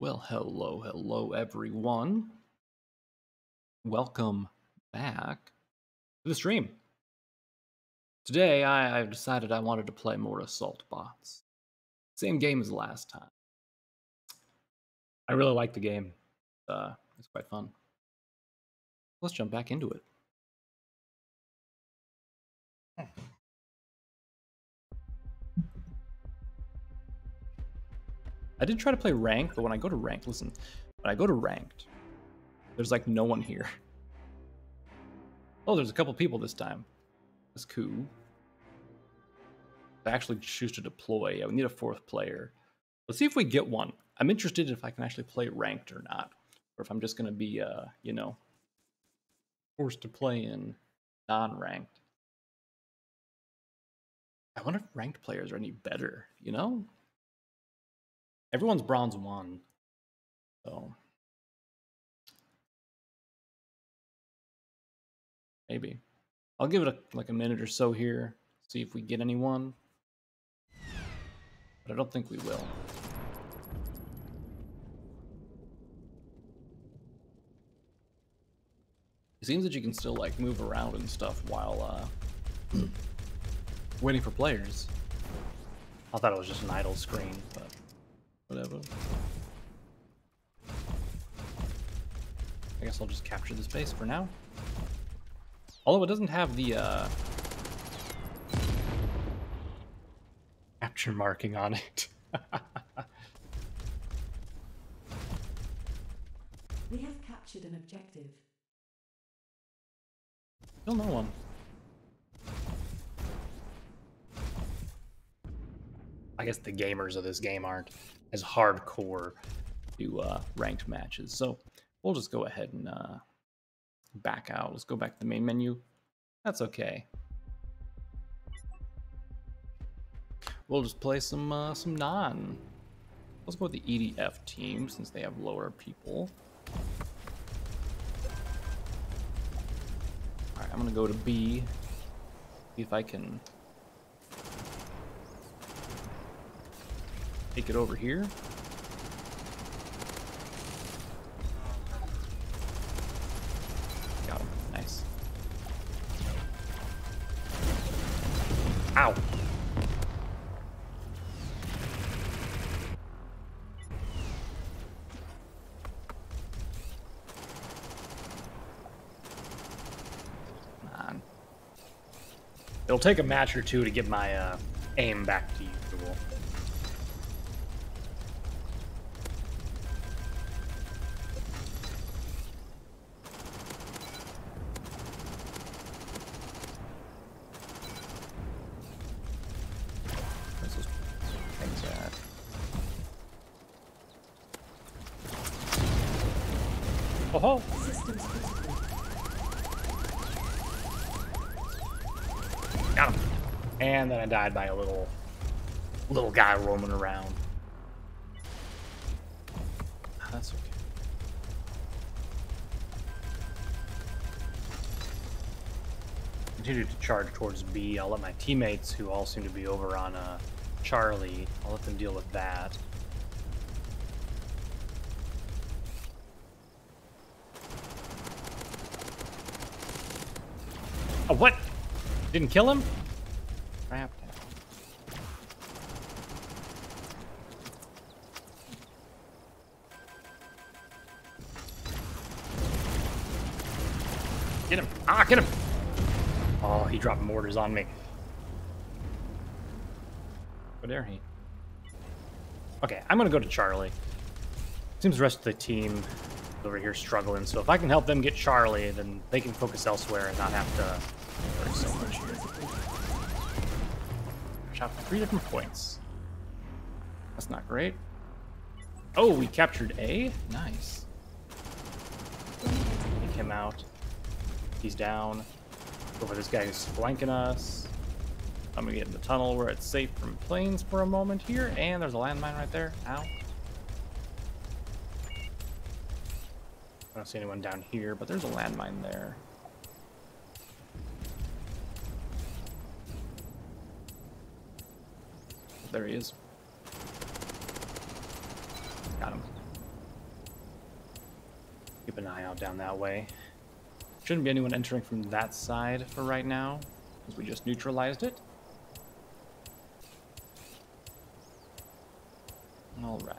Well, hello, hello, everyone. Welcome back to the stream. Today, I, I've decided I wanted to play more Assault Bots. Same game as last time. I really like the game. Uh, it's quite fun. Let's jump back into it. I did try to play ranked, but when I go to ranked, listen, when I go to ranked, there's like no one here. Oh, there's a couple people this time. That's cool. I actually choose to deploy. Yeah, we need a fourth player. Let's see if we get one. I'm interested if I can actually play ranked or not, or if I'm just going to be, uh, you know, forced to play in non-ranked. I wonder if ranked players are any better. You know, everyone's bronze one, so maybe I'll give it a, like a minute or so here, see if we get anyone. But I don't think we will. It seems that you can still like move around and stuff while uh, waiting for players. I thought it was just an idle screen, but whatever. I guess I'll just capture the space for now. Although it doesn't have the uh, capture marking on it. We have captured an objective. Still no one. I guess the gamers of this game aren't as hardcore to uh, ranked matches. So we'll just go ahead and uh, back out. Let's go back to the main menu. That's okay. We'll just play some uh, some non. Let's go with the EDF team since they have lower people. Alright, I'm gonna go to B. See if I can take it over here. Got him. Nice. Ow. It'll take a match or two to get my uh, aim back to usual. Died by a little little guy roaming around. That's okay. Continue to charge towards B. I'll let my teammates, who all seem to be over on uh, Charlie, I'll let them deal with that. Oh, what? Didn't kill him? Mortars on me. Where dare he? Okay, I'm gonna go to Charlie. Seems the rest of the team over here struggling, so if I can help them get Charlie, then they can focus elsewhere and not have to worry so much here. Shot three different points. That's not great. Oh, we captured A? Nice. Take him out. He's down. Over this guy who's flanking us. I'm gonna get in the tunnel where it's safe from planes for a moment here, and there's a landmine right there. Ow. I don't see anyone down here, but there's a landmine there. There he is. Got him. keep an eye out down that way. Shouldn't be anyone entering from that side for right now, because we just neutralized it. Alright.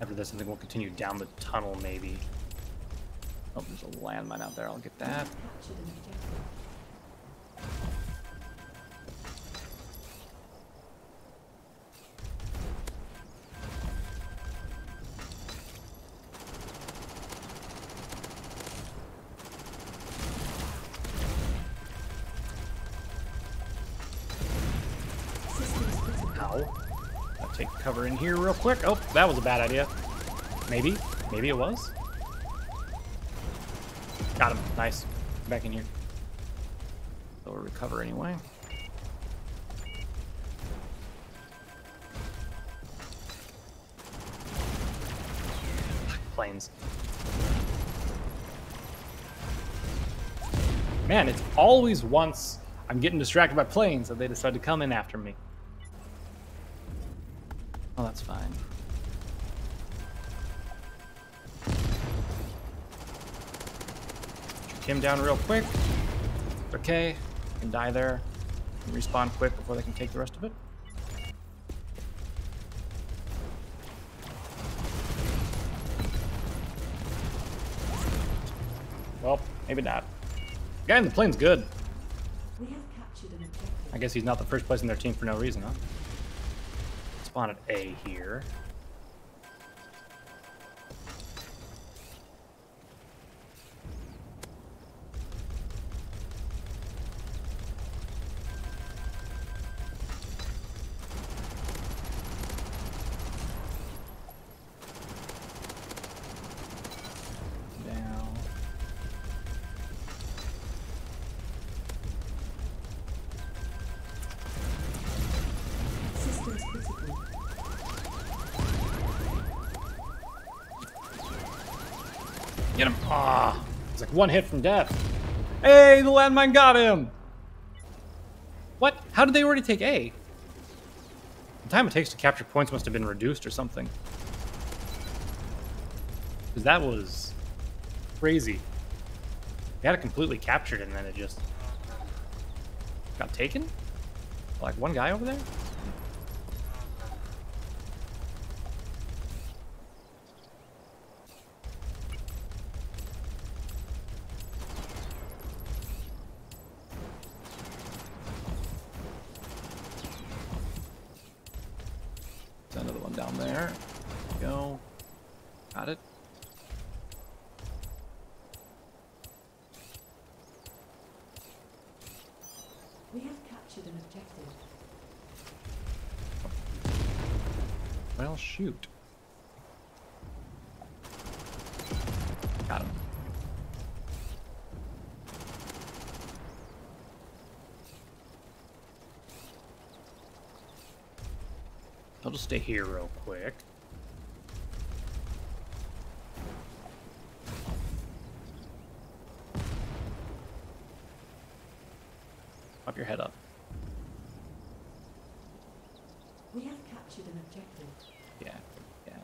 After this, I think we'll continue down the tunnel, maybe. Oh, there's a landmine out there. I'll get that. Quick. Oh, that was a bad idea. Maybe. Maybe it was. Got him. Nice. Back in here. We'll recover anyway. Planes. Man, it's always once I'm getting distracted by planes that they decide to come in after me. Him down real quick. Okay. Can die there. Can respawn quick before they can take the rest of it. Well, maybe not. Guy in the plane's good. We have captured an objective. I guess he's not the first place in their team for no reason, huh? Spawn at A here. One hit from death. Hey, the landmine got him. What? How did they already take A? The time it takes to capture points must have been reduced or something. Because that was crazy. They had it completely captured and then it just got taken? Like one guy over there? There's another one down there. Go. Got it. We have captured an objective. Well, shoot. Got him. I'll just stay here real quick. Pop your head up. We have captured an objective. Yeah, yeah.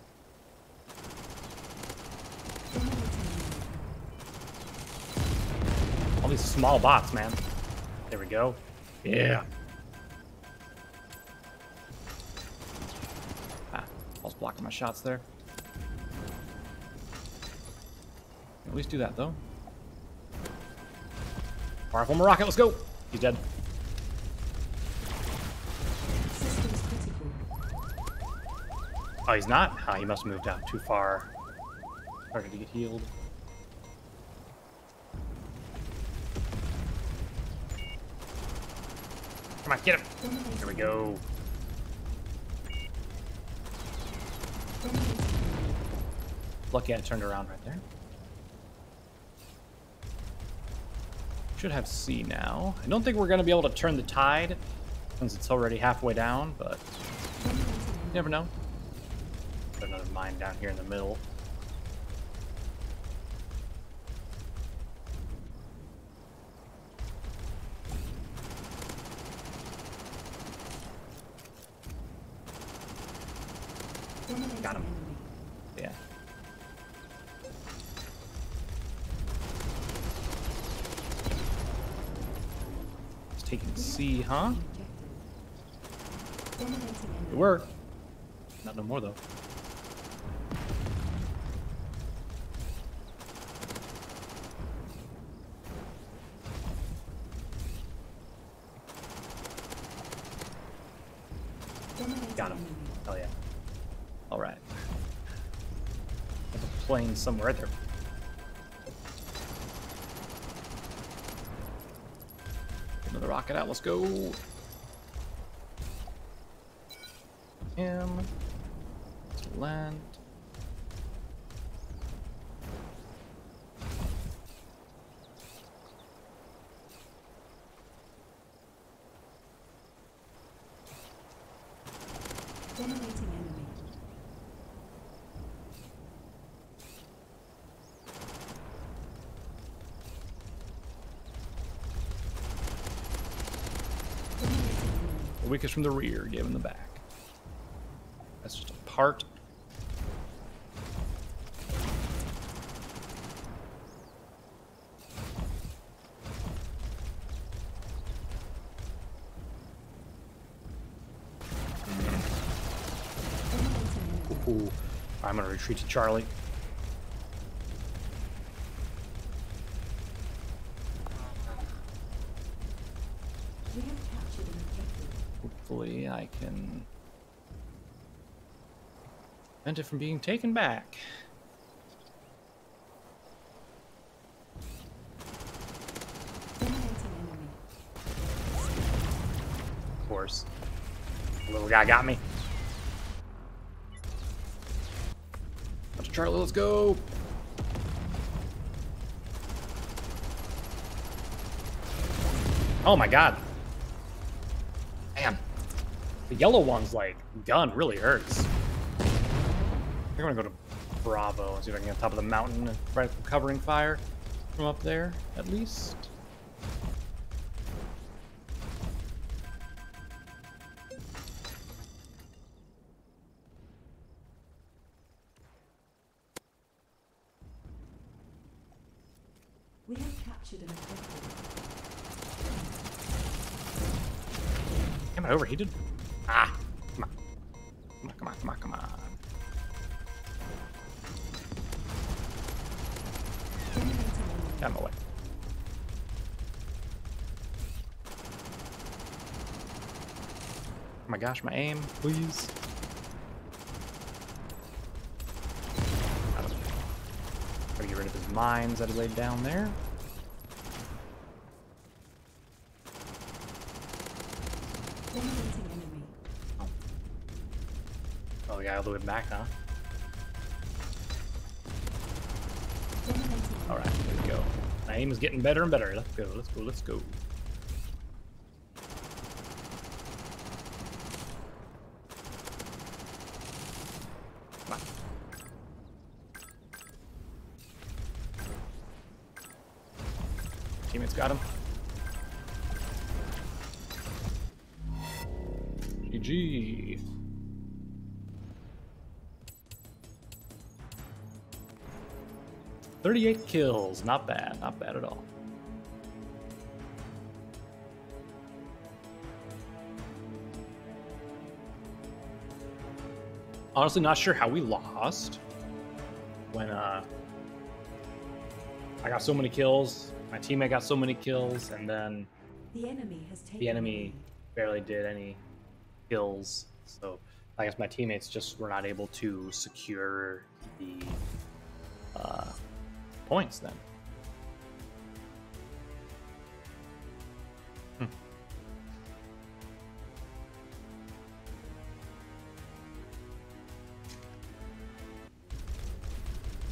All these small bots, man. There we go. Yeah. Shots there. At least do that, though. Powerful rocket, let's go! He's dead. Oh, he's not? Ah, he must have moved out too far. Started to get healed. Come on, get him! Here we go. Lucky I turned around right there. Should have C now. I don't think we're going to be able to turn the tide since it's already halfway down, but you never know. Put another mine down here in the middle. Huh? It worked. Not no more though. Got him. enemy. Oh yeah. All right. There's a plane somewhere right there. Rocket out. Let's go. Him. Land. Dominating enemy. Dominating The from the rear, give him the back. That's just a part. I'm gonna retreat to Charlie. We have captured an objective. Hopefully, I can prevent it from being taken back. Of course. Little guy got me. Up to Charlie, let's go. Oh my god. Yellow one's like gun really hurts. We're gonna go to Bravo and see if I can get on top of the mountain and right covering fire from up there, at least. Enemy. Get out of my way. Oh my gosh, my aim, please. Gotta get rid of his mines that he laid down there. Oh, yeah, all the way back, huh? My aim is getting better and better. Let's go, let's go, let's go. 38 kills. Not bad. Not bad at all. Honestly, not sure how we lost when uh, I got so many kills, my teammate got so many kills, and then the enemy has taken the enemy barely did any kills. So I guess my teammates just were not able to secure the uh, points then. Hmm.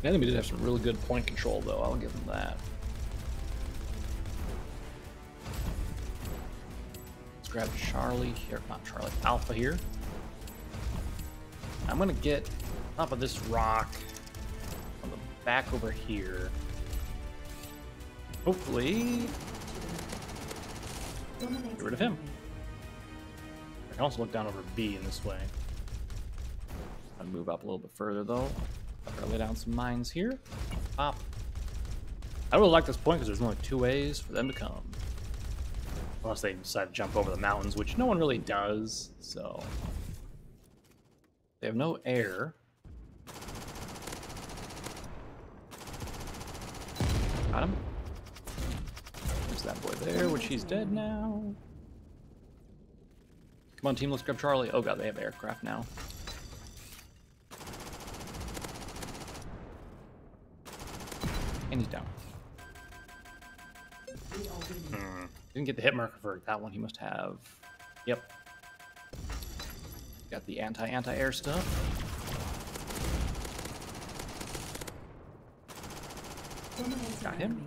The enemy did have some really good point control, though. I'll give them that. Let's grab Charlie here. Not Charlie. Alpha here. I'm gonna get top of this rock back over here. Hopefully, Get rid of him. I can also look down over B in this way. I'll move up a little bit further though. I'll lay down some mines here. Pop. I really like this point because there's only two ways for them to come. Unless they decide to jump over the mountains, which no one really does, so. They have no air. Got him. There's that boy there, which he's dead now. Come on, team, let's grab Charlie. Oh god, they have aircraft now. And he's down. Hmm. Didn't get the hit marker for that one. He must have. Yep. Got the anti anti air stuff. Got him. enemy.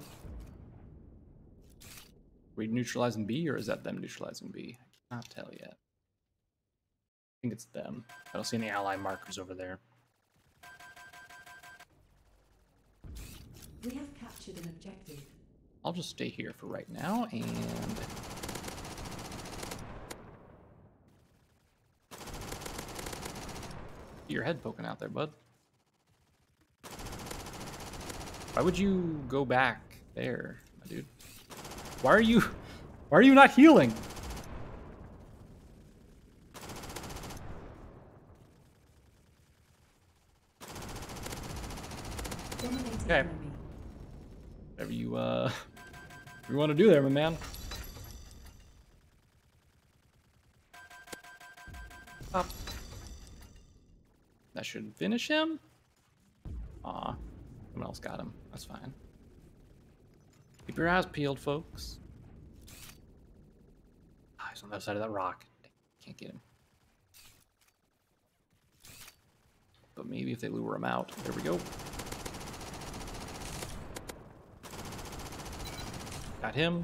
we neutralizing B or is that them neutralizing B? I cannot tell yet. I think it's them. I don't see any ally markers over there. We have captured an objective. I'll just stay here for right now and. Your head poking out there, bud. Why would you go back there, my dude? Why are you. Why are you not healing? Okay. Whatever you, uh. You want to do there, my man. Up. That should finish him. Aw. Someone else got him. That's fine. Keep your eyes peeled, folks. Ah, he's on the other side of that rock. Can't get him. But maybe if they lure him out. There we go. Got him.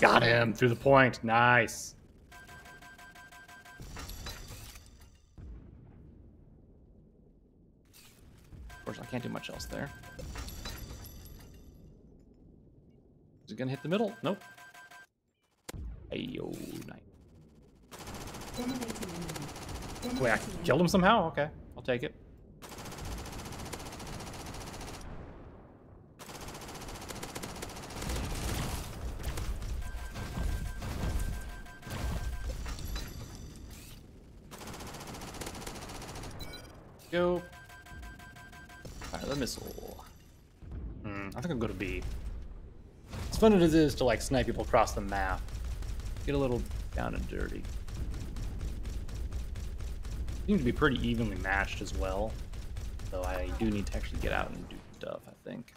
Got him through the point. Nice. Can't do much else there. Is it gonna hit the middle? Nope. Ayo, nice. Wait, I killed him somehow? Okay, I'll take it. Fire the missile. Hmm, I think I'm going to B. As fun as it is to like snipe people across the map, get a little down and dirty seem to be pretty evenly matched as well. Though I do need to actually get out and do stuff, I think.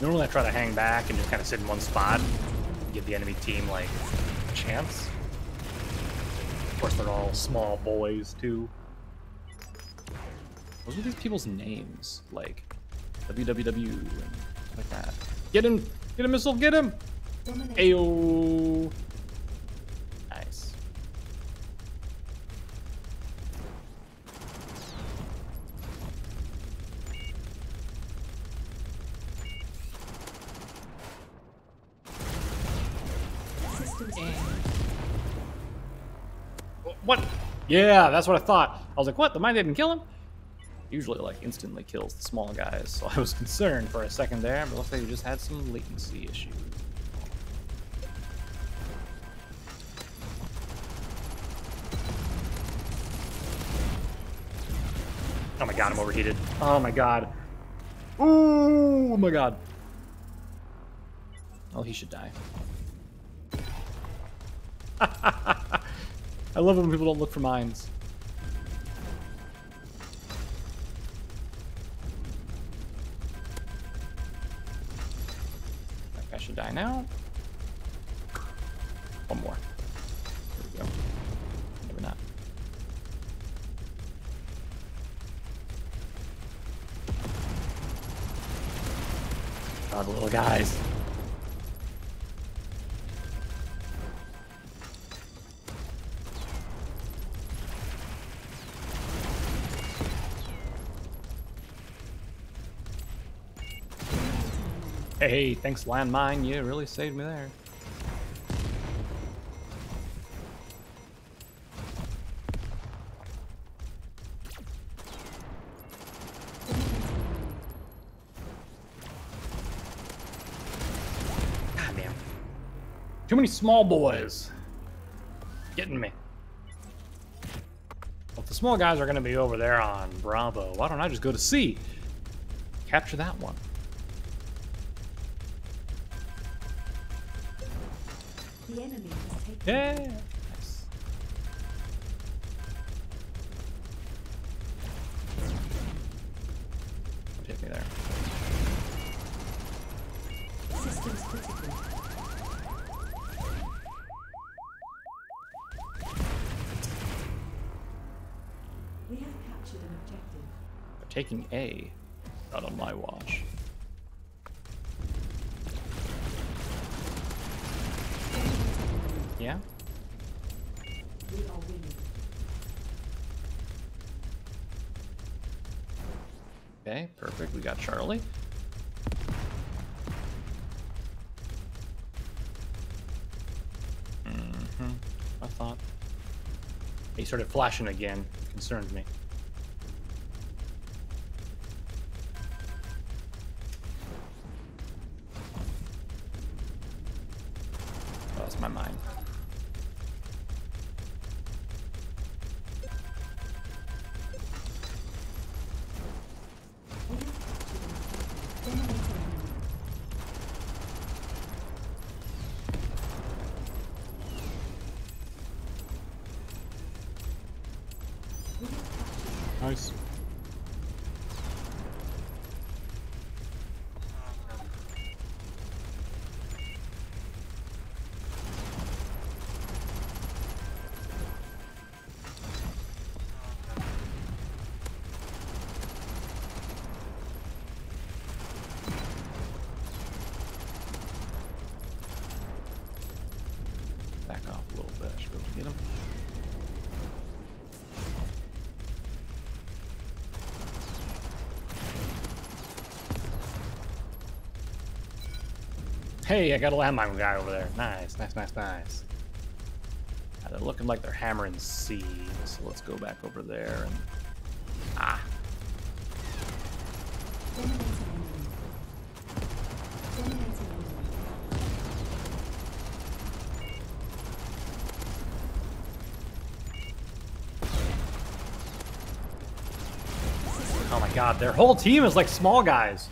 Normally I try to hang back and just kind of sit in one spot, give the enemy team like a chance. Of course they're all small boys too. Those are these people's names, like WWW and like that. Get him! Get a missile! Get him! Ayo! Yeah, that's what I thought. I was like, what? The mine didn't kill him? Usually, like, instantly kills the small guys, so I was concerned for a second there, but looks like we just had some latency issues. Oh my god, I'm overheated. Oh my god. Ooh, oh my god. Oh, he should die. I love it when people don't look for mines. Guy should die now. One more. There we go. Maybe not. The little guys. hey, thanks landmine. You really saved me there. Ah, Goddamn. Too many small boys. Getting me. Well, if the small guys are going to be over there on Bravo, why don't I just go to C? Capture that one. The enemy has taken Yeah. Nice. Hit me there. systems critical. We have captured an objective. They're taking A. Not on my watch. Yeah? Okay, perfect. We got Charlie. hmm I thought. He started flashing again. It concerned me. Hey, I got a landmine guy over there. Nice, nice, nice, nice. Yeah, they're looking like they're hammering C, so let's go back over there and... Ah, oh my god, their whole team is like small guys.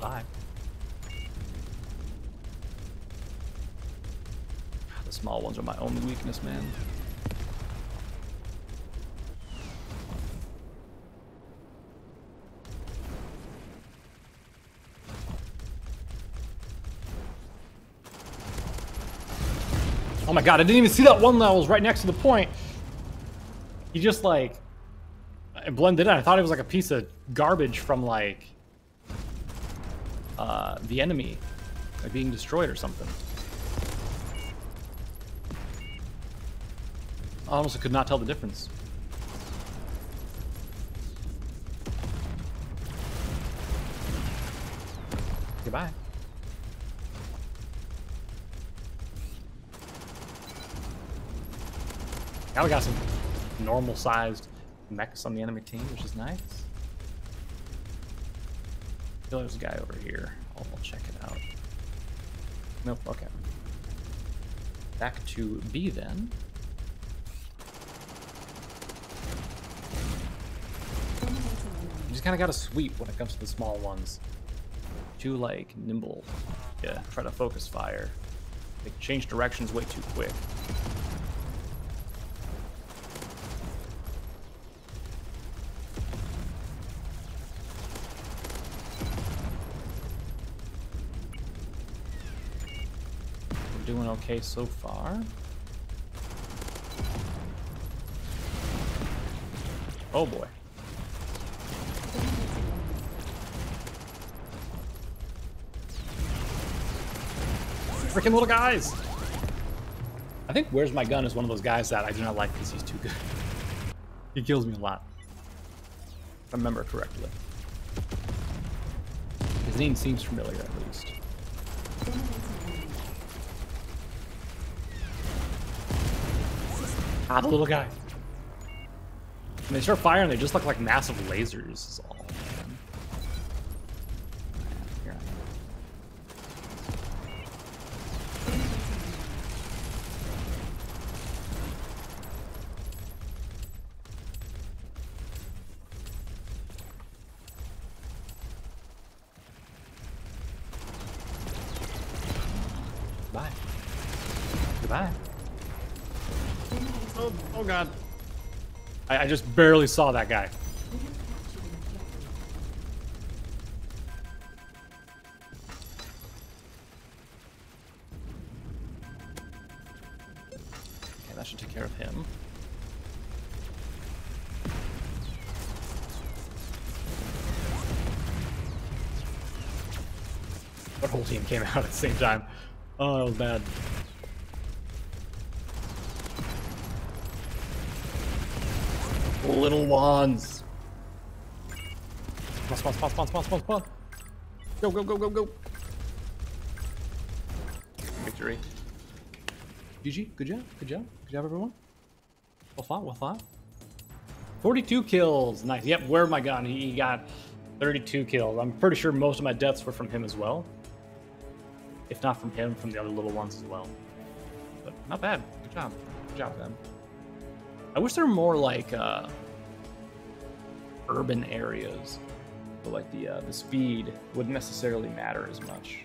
Bye. The small ones are my only weakness, man. Oh my god, I didn't even see that one that was right next to the point. He just like blended in. I thought it was like a piece of garbage from like uh, the enemy like being destroyed or something. Honestly could not tell the difference. Goodbye. Now we got some normal sized mechs on the enemy team, which is nice. I feel there's a guy over here. I'll, I'll check it out. Nope, okay. Back to B then. Dominating enemy. You just kind of got to sweep when it comes to the small ones. Too like nimble. Yeah, try to focus fire. They change directions way too quick. We're doing okay so far. Oh boy. Freaking little guys! I think Where's My Gun is one of those guys that I do not like because he's too good. he kills me a lot. If I remember correctly. His name seems familiar at least. Ah, the little guy. When they start firing, they just look like massive lasers. Is all. man. Here. Bye. Goodbye. Oh, oh god. I, I just barely saw that guy. We have captured an objective. Okay, that should take care of him. Our whole team came out at the same time. Oh, that was bad. Little ones. Spawn, spawn, spawn, spawn, spawn, spawn, spawn. Go, go, go, go, go. Victory. GG, good job, good job, good job, everyone. Well fought, well fought. 42 kills, nice. Yep, where my gun? He got 32 kills. I'm pretty sure most of my deaths were from him as well. If not from him, from the other little ones as well. But not bad. Good job. Good job, them. I wish there were more like uh, urban areas. But like the uh, the speed wouldn't necessarily matter as much.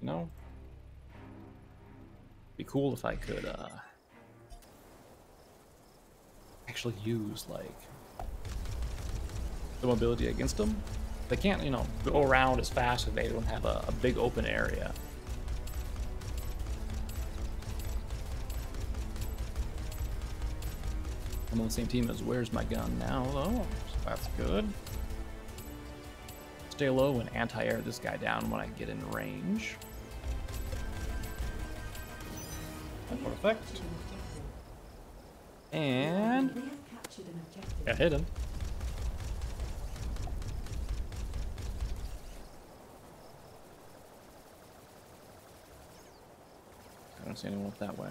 You know? Be cool if I could uh actually use like the mobility against them. They can't, you know, go around as fast if they don't have a, a big open area. I'm on the same team as Where's My Gun now, though, so that's good. Stay low and anti-air this guy down when I get in range. Objective. And. I hit him. I don't see anyone up that way.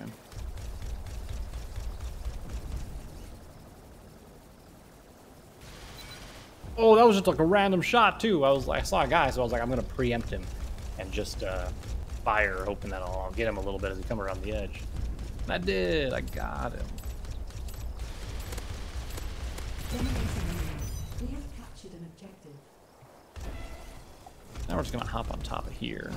Oh, that was just like a random shot too. I was I saw a guy, so I was like, I'm gonna preempt him and just uh, fire, hoping that I'll get him a little bit as he come around the edge. And I did. I got him. Now we're just gonna hop on top of here.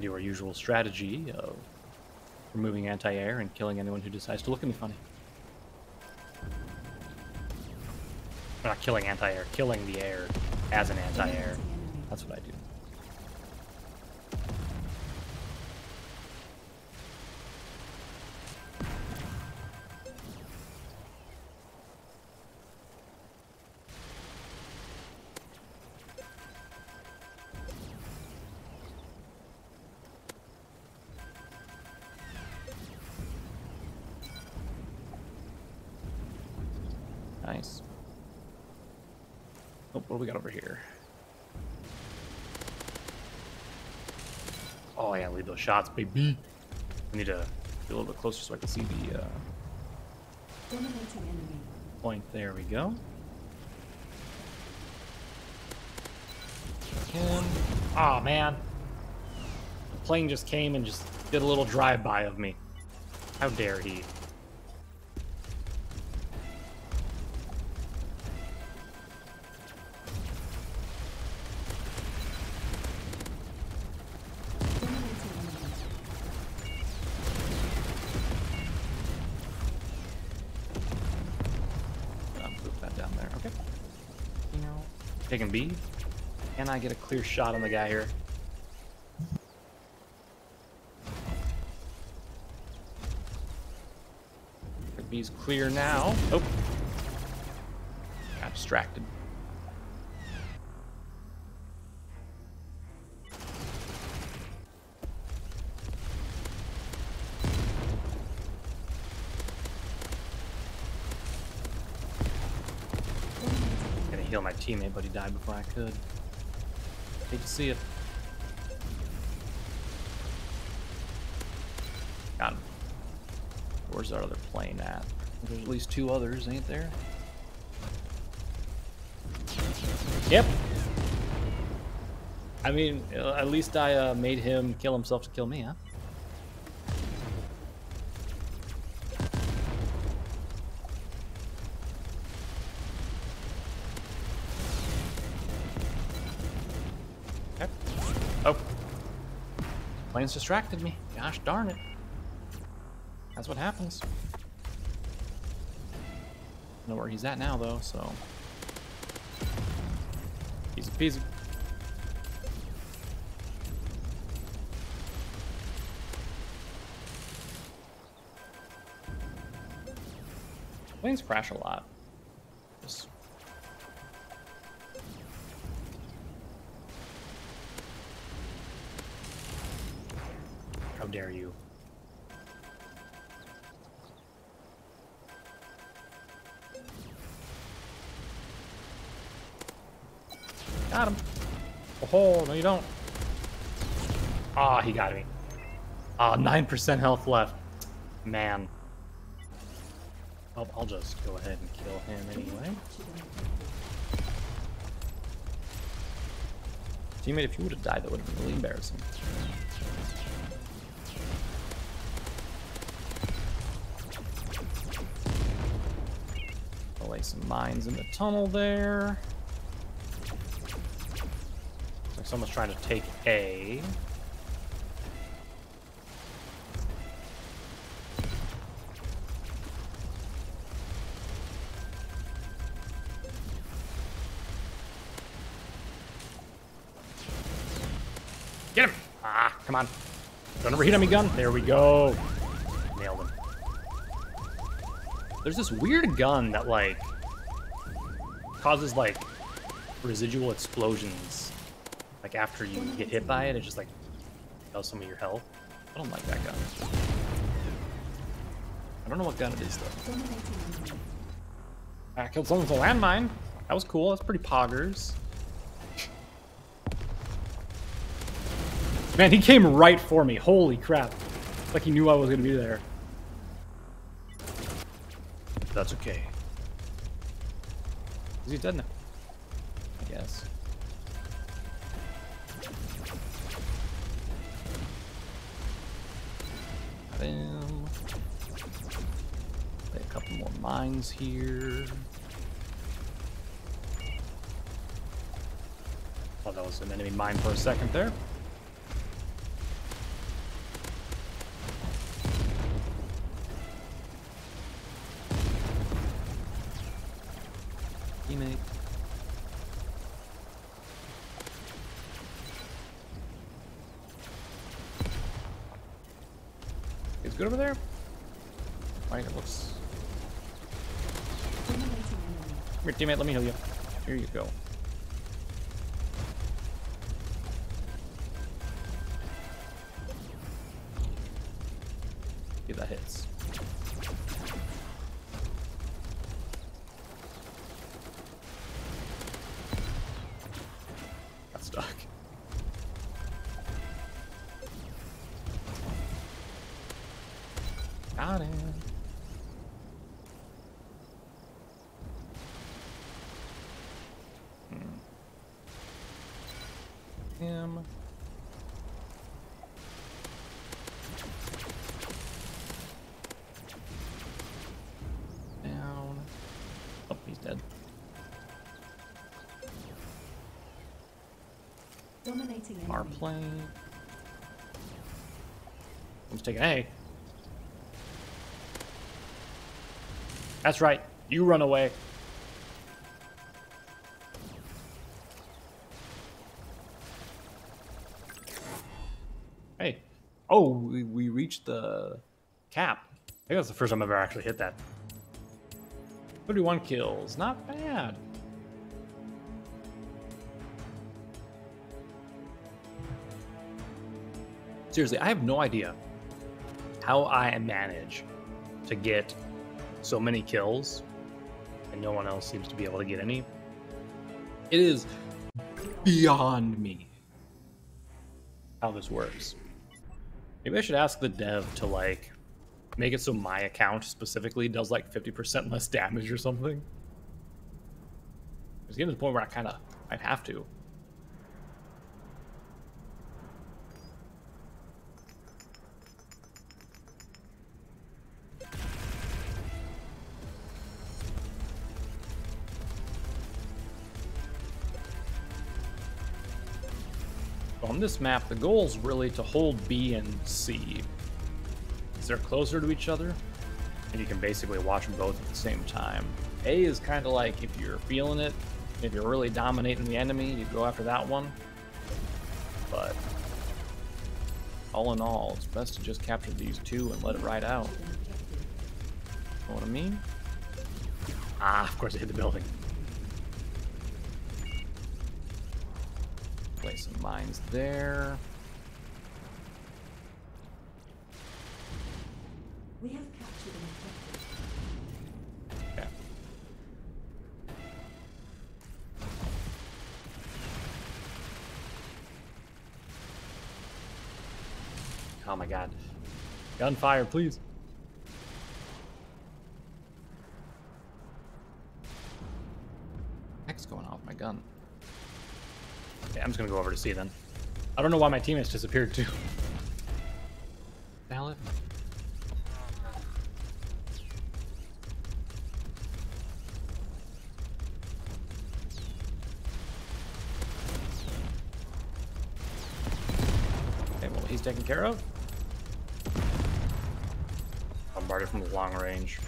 And do our usual strategy of removing anti-air and killing anyone who decides to look at me funny. Not killing anti-air, killing the air as an anti-air. That's what I do. Got over here? Oh yeah, leave those shots, baby. I need to be a little bit closer so I can see the uh, point. There we go. Him. Oh man. The plane just came and just did a little drive-by of me. How dare he? Taking B. Can I get a clear shot on the guy here? B's clear now. Oh. Got distracted. kill my teammate, but he died before I could. Hate to see it. Got him. Where's our other plane at? There's at least two others, ain't there? Yep. I mean, at least I uh, made him kill himself to kill me, huh? Okay. Oh. Plane's distracted me. Gosh darn it. That's what happens. Know where he's at now, though, so. Easy peasy. Planes crash a lot. Dare you? Got him. Oh, no you don't. Ah, he got me. Ah, 9% health left. Man. I'll, I'll just go ahead and kill him anyway. Teammate, if you would have died, that would have been really embarrassing. I'll some mines in the tunnel there. Looks like someone's trying to take A. Get him! Ah, come on. Don't overheat on me, gun. There we go. There's this weird gun that, like, causes, like, residual explosions. Like, after you get hit by it, it just, like, does some of your health. I don't like that gun. I don't know what gun it is, though. I killed someone with a landmine. That was cool. That's pretty poggers. Man, he came right for me. Holy crap. Like he knew I was going to be there. That's okay. Is he dead now? I guess. Bam. Lay a couple more mines here. Thought that was an enemy mine for a second there. Teammate. It's good over there? Right, it looks... Come here, teammate, let me heal you. Here you go. Plane. Let's take an A. That's right. You run away. Hey. Oh, we, we reached the cap. I think that's the first time I've ever actually hit that. 31 kills. Not bad. Seriously, I have no idea how I manage to get so many kills and no one else seems to be able to get any. It is beyond me how this works. Maybe I should ask the dev to like make it so my account specifically does like 50% less damage or something. It's getting to the point where I kind of I'd have to. On this map, the goal is really to hold B and C. Because they're closer to each other, and you can basically watch them both at the same time. A is kind of like if you're feeling it, if you're really dominating the enemy, you go after that one. But all in all, it's best to just capture these two and let it ride out. Know what I mean? Ah, of course I hit the building. Place some mines there. We have captured an objective. Okay. Oh my god. Gunfire, please. Heck's going on with my gun. Okay, I'm just gonna go over to C then. I don't know why my teammates disappeared too. Ballot? Okay, well, he's taken care of. Bombarded from long range.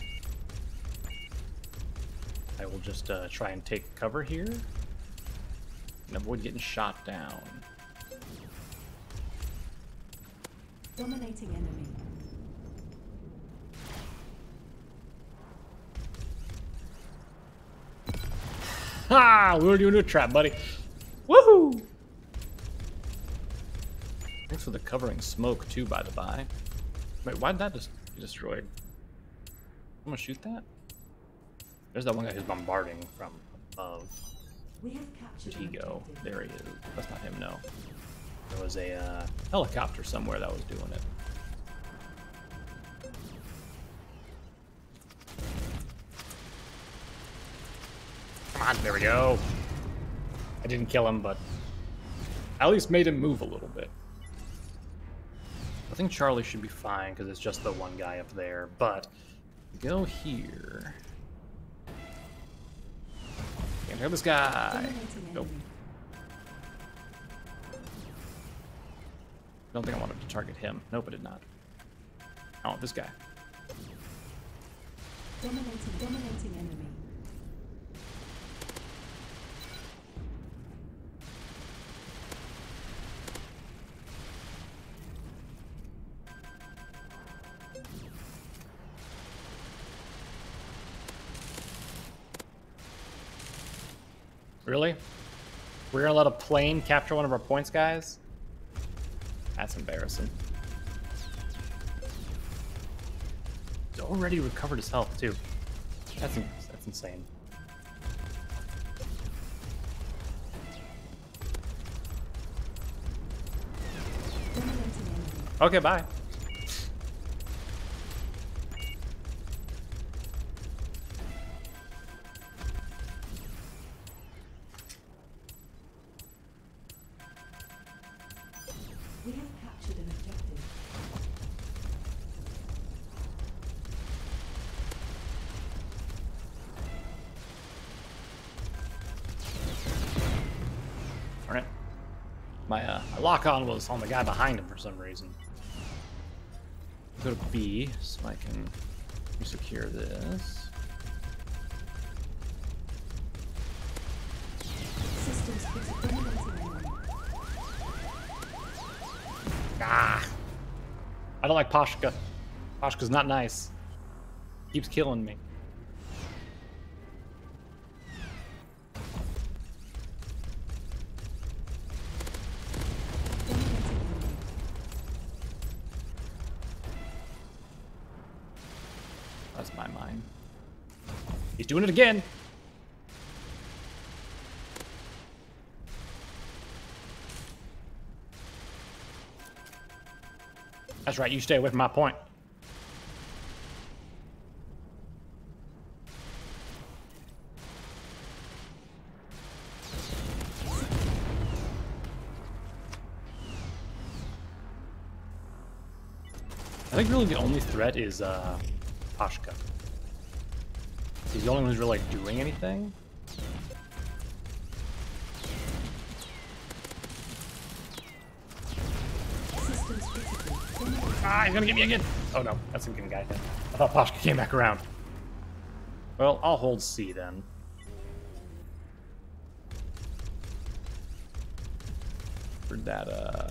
I will just uh, try and take cover here and avoid getting shot down. Dominating enemy. Ha! We were doing a trap, buddy. Woohoo! Thanks for the covering smoke, too, by the by. Wait, why did that just get destroyed? I'm gonna shoot that? There's that one guy who's bombarding from above. We Where'd he an go? There he is. That's not him, no. There was a uh, helicopter somewhere that was doing it. Come on, there we go. I didn't kill him, but at least made him move a little bit. I think Charlie should be fine because it's just the one guy up there, but go here. Can't this guy. Nope. enemy. Don't think I wanted to target him. Nope, I did not. I want this guy. Dominating, dominating enemy. Really? We're gonna let a plane capture one of our points, guys? That's embarrassing. He's already recovered his health, too. That's, in- that's insane. Okay, bye. Uh, lock on was on the guy behind him for some reason. Go to B so I can secure this. Systems critical. Dominating enemy. Ah! I don't like Pashka. Pashka's not nice. Keeps killing me. doing it again. That's right, you stay away from my point. I think really the only threat is uh, Pashka. He's the only one who's really like doing anything. Ah, he's gonna get me again. Oh no, that's a good guy. I thought Pashka came back around. Well, I'll hold C then. Where'd that uh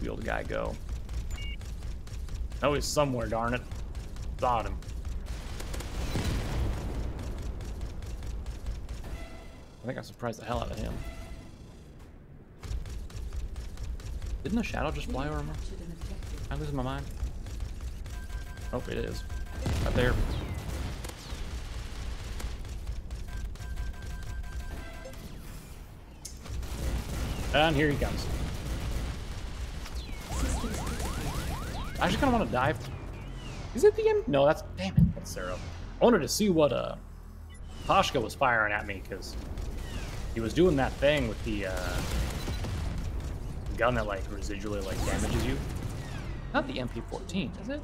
wheeled guy go? Oh, he's somewhere, darn it. Thought him. Think I surprised the hell out of him. Didn't the shadow just fly over objective. Am losing my mind? Oh, it is. Right there. And here he comes. I actually kind of want to dive. Is it the end? No, that's damn it. That's Sarah. I wanted to see what uh Pashka was firing at me because he was doing that thing with the uh, gun that like residually like damages you. Not the MP14, is it?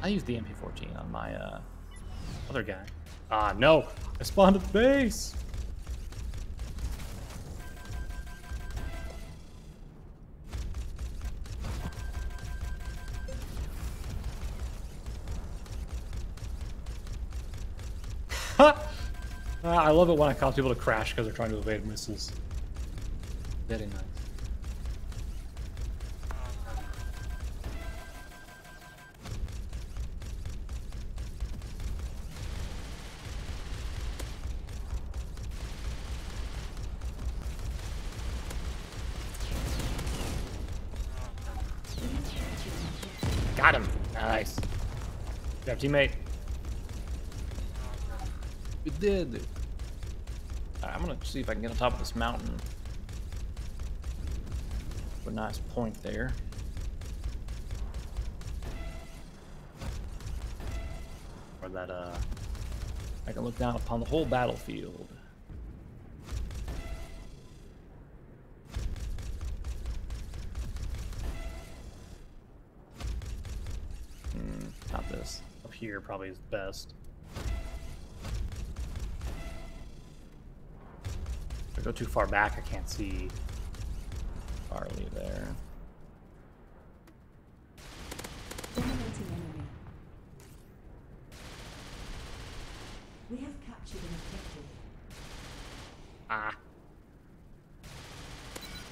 I used the MP14 on my uh, other guy. Ah, no! I spawned at the base. Uh, I love it when I cause people to crash because they're trying to evade missiles. Very nice. We have captured an objective. Got him. Nice. Good job, teammate. We did. I'm gonna see if I can get on top of this mountain. A nice point there. Or that, uh, I can look down upon the whole battlefield. Hmm, not this. Up here probably is best. Go too far back, I can't see Farley there. We have captured an objective. Ah.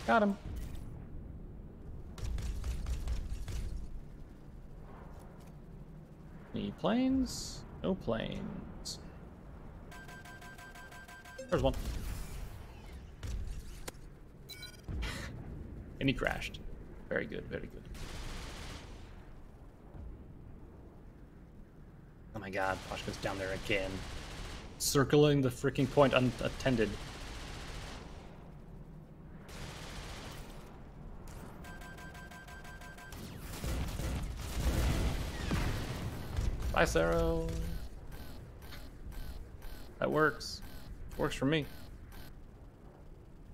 Got him. Any planes? No planes. There's one. And he crashed. Very good, very good. Oh my god, Pashka's down there again. Circling the freaking point unattended. Bye, Saro. That works. Works for me.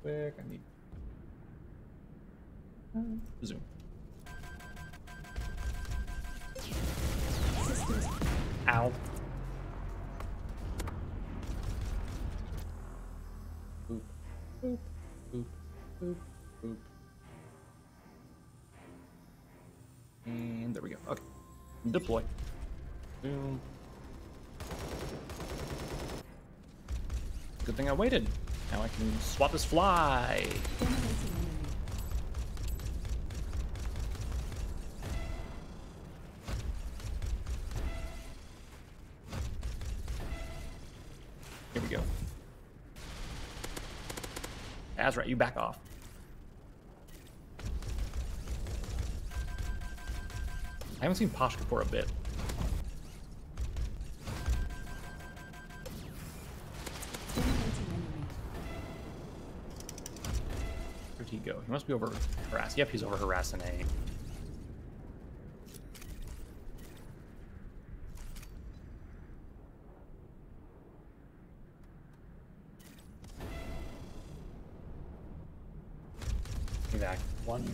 Quick, I need. Zoom. Systems Ow. Boop. Boop. Boop. Boop. Boop. And there we go. Okay. Deploy. Boom. Good thing I waited. Now I can swap this fly. dominating enemy. Here we go. That's right, you back off. I haven't seen Pashka for a bit. Where'd he go? He must be over harass. Yep, he's over harassing A. one.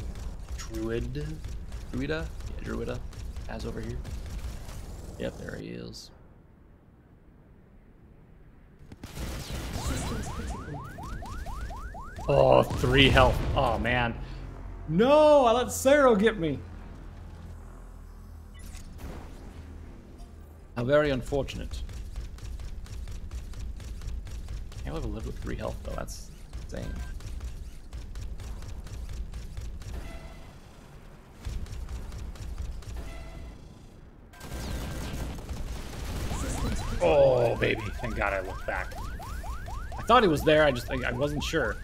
Druid. Druida? Yeah, Druida. As over here. Yep, there he is. Oh, three health. Oh man. No, I let Saro get me. How very unfortunate. Can't live live with three health though. That's insane. Baby. Thank God I looked back. I thought he was there. I just I, I wasn't sure.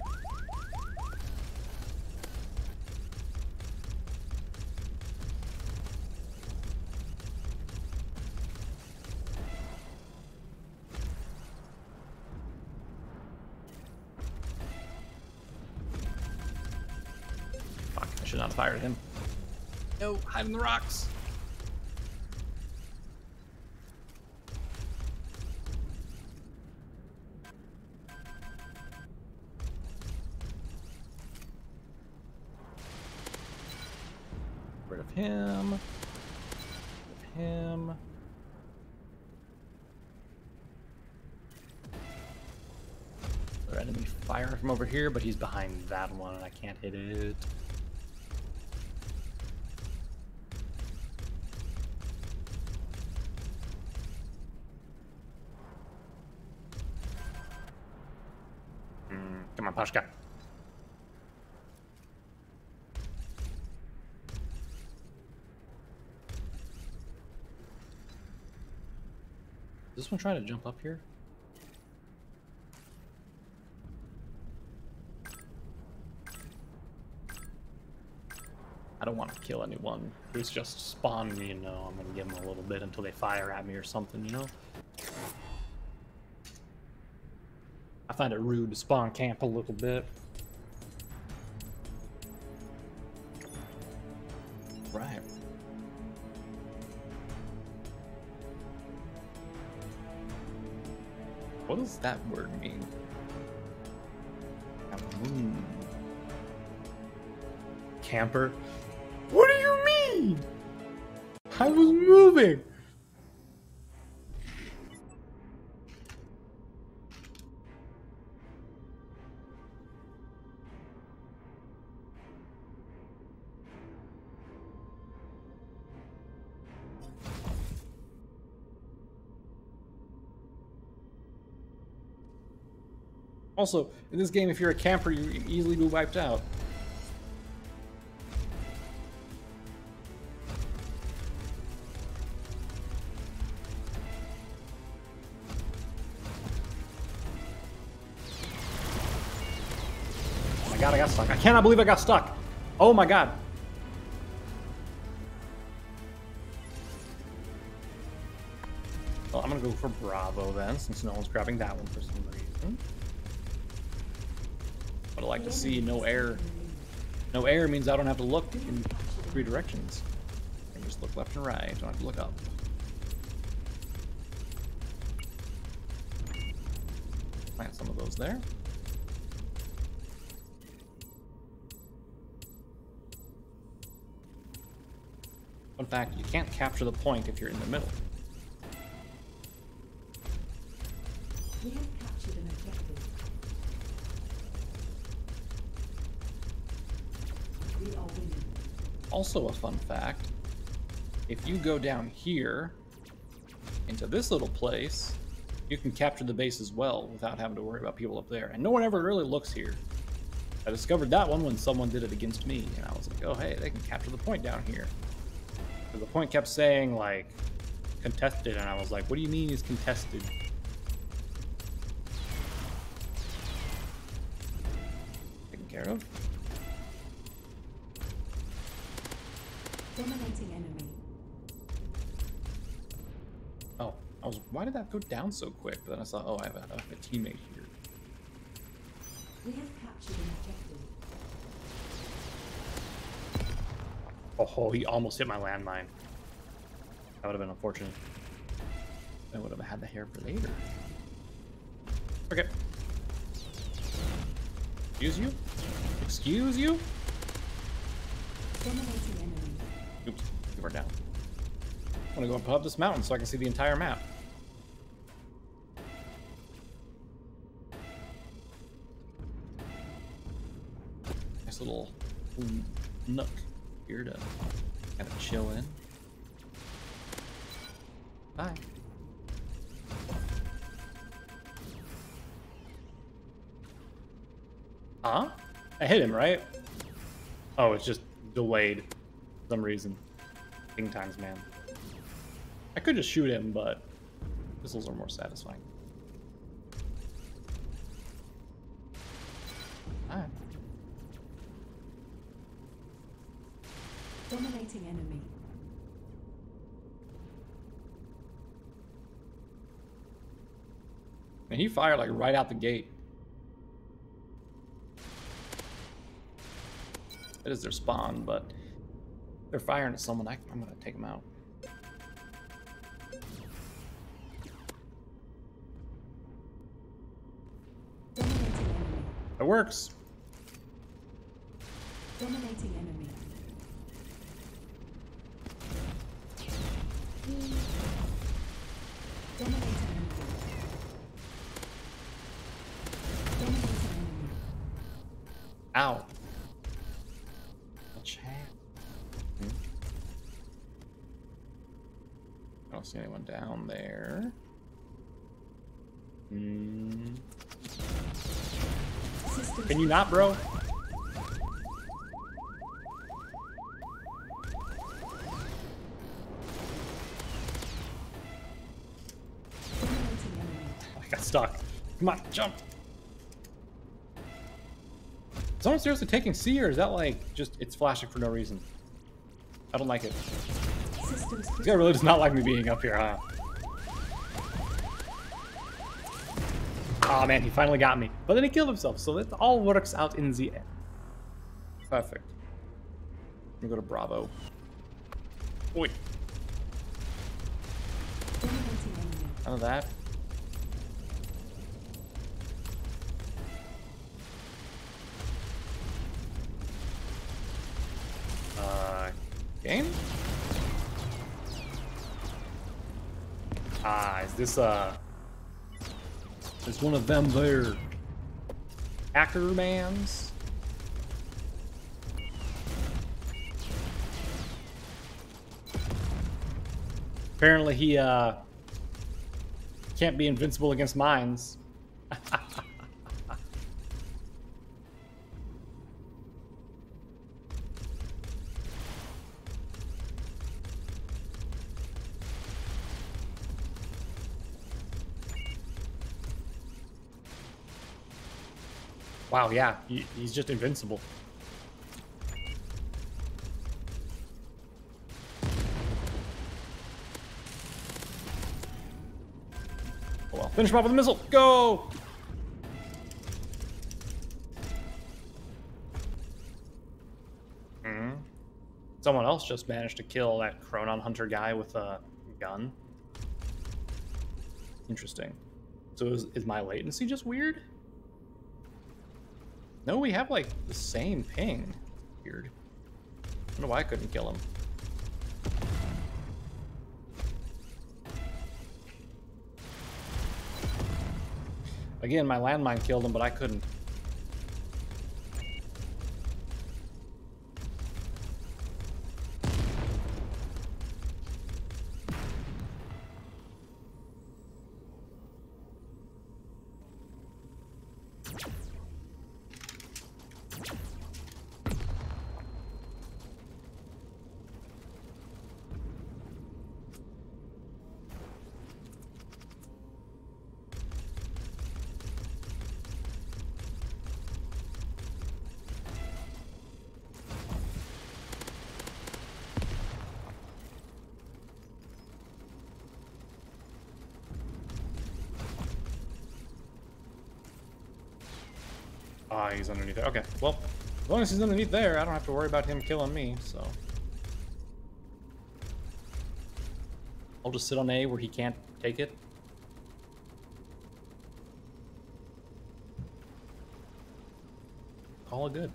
Fuck! I should not have fired him. No, hide in the rocks. Rid of him. Rid of him. Our enemy fire from over here, but he's behind that one and I can't hit it. Mm, come on, Pashka. Is this one trying to jump up here? Don't want to kill anyone who's just spawned me, you know. I'm gonna give them a little bit until they fire at me or something, you know? I find it rude to spawn camp a little bit. Right. What does that word mean? Camper. Also, in this game, if you're a camper, you easily be wiped out. Oh my god, I got stuck. I cannot believe I got stuck. Oh my god. Well, I'm gonna go for Bravo then, since no one's grabbing that one for some reason. But I like to see no air. No air means I don't have to look in three directions. I just look left and right. Don't have to look up. Plant some of those there. Fun fact, you can't capture the point if you're in the middle. Also a fun fact, if you go down here into this little place, you can capture the base as well without having to worry about people up there. And no one ever really looks here. I discovered that one when someone did it against me, and I was like, oh hey, they can capture the point down here. But the point kept saying like contested, and I was like, what do you mean is contested? Taken care of. Dominating enemy. Oh, I was. Why did that go down so quick? But then I saw. Oh, I have a, I have a teammate here. We have captured an objective. Oh, he almost hit my landmine. That would have been unfortunate. I would have had the hair for later. Okay. Excuse you? Excuse you? Dominating enemy. Oops, we were down. I want to go up, up this mountain so I can see the entire map. Little nook here to kind of chill in. Bye. Huh? I hit him, right? Oh, it's just delayed for some reason. Ping times, man. I could just shoot him, but pistols are more satisfying. Alright. Enemy. And he fired like right out the gate. That is their spawn, but they're firing at someone. I, I'm gonna take them out. It works. Dominating enemy. Dominating enemy. Dominating enemy. Ow. Chat. Hmm. I don't see anyone down there. Hmm. Can you not, bro? Come on, jump. Is someone seriously taking C, or is that like just it's flashing for no reason? I don't like it. This guy really does not like me being up here, huh? Oh man, he finally got me. But then he killed himself, so it all works out in the end. Perfect. Me go to Bravo. Oi, none of that. Uh, game? Ah, is this, uh... Is one of them there? Ackermans? Apparently he, uh... Can't be invincible against mines. wow, yeah, he, he's just invincible. Oh well, finish him off with a missile. Go! Hmm. Someone else just managed to kill that Chronon Hunter guy with a gun. Interesting. So is, is my latency just weird? No, we have like the same ping. Weird. I don't know why I couldn't kill him. Again, my landmine killed him, but I couldn't. He's underneath there. Okay, well, as long as he's underneath there, I don't have to worry about him killing me, so. I'll just sit on A where he can't take it. Call it good.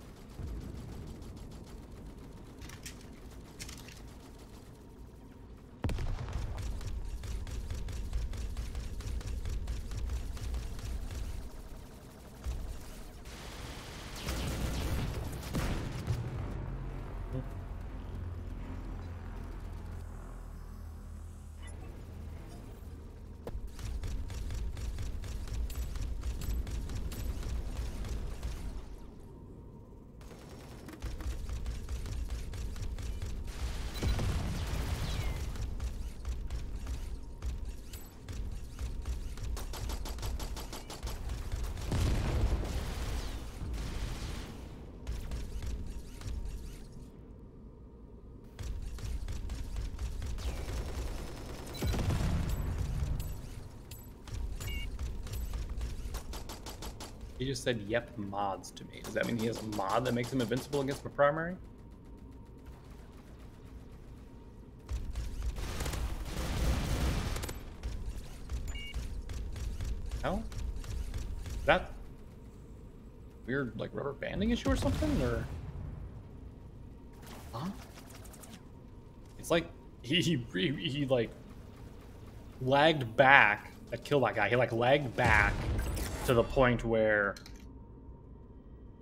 He just said yep mods to me. Does that mean he has a mod that makes him invincible against my primary? No? Is that weird like rubber banding issue or something? Or Huh? It's like he he, he, like lagged back to killed that guy. He like lagged back to the point where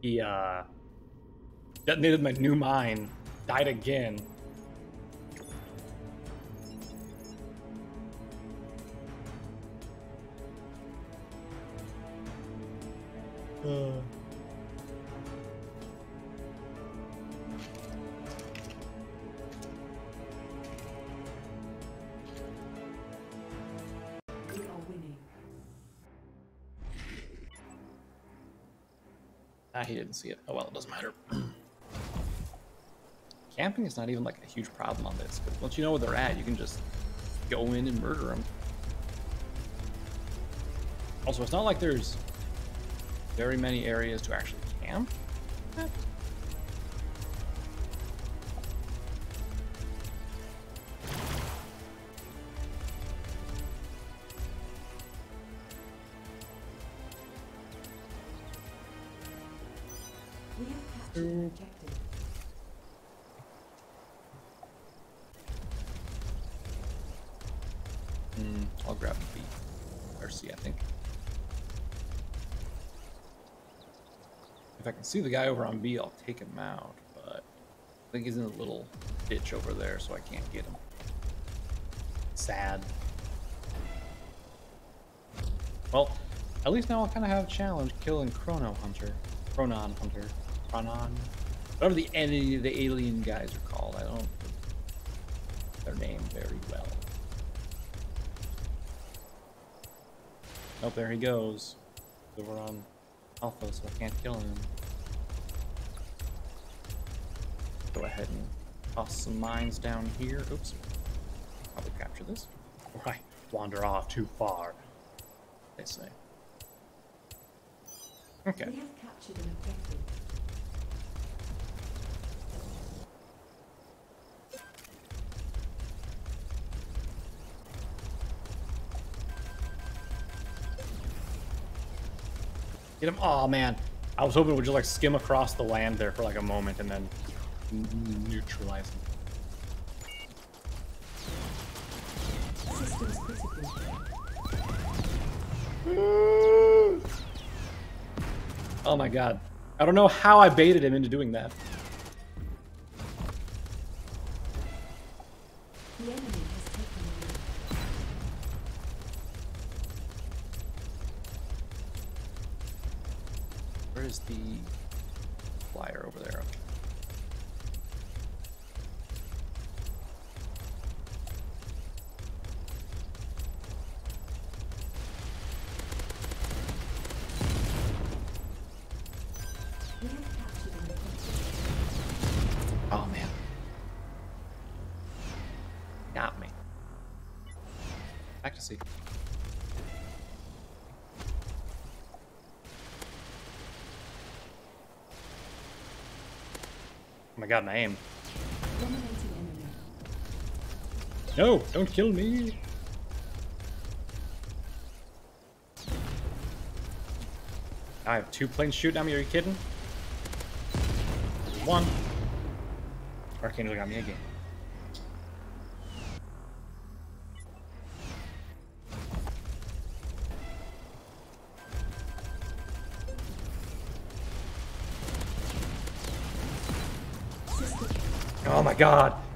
he uh detonated my new mine, died again. Uh. He didn't see it. Oh well, it doesn't matter. Camping is not even like a huge problem on this, but once you know where they're at, you can just go in and murder them. Also, it's not like there's very many areas to actually camp. See the guy over on B, I'll take him out, but I think he's in a little ditch over there, so I can't get him. Sad. Well, at least now I'll kind of have a challenge killing Chrono Hunter. Chronon Hunter. Chronon. Whatever the the alien guys are called. I don't know their name very well. Oh, there he goes. Over on Alpha, so I can't kill him. Go ahead and toss some mines down here. Oops. Probably capture this. Right. Wander off too far. They say. Okay. We have captured an objective. Get him. Oh man. I was hoping it would just like skim across the land there for like a moment and then n- n- neutralize. Systems critical. Oh my god. I don't know how I baited him into doing that. God, my aim. No, don't kill me. I have two planes shooting at me, are you kidding? One. Archangel got me again. My god.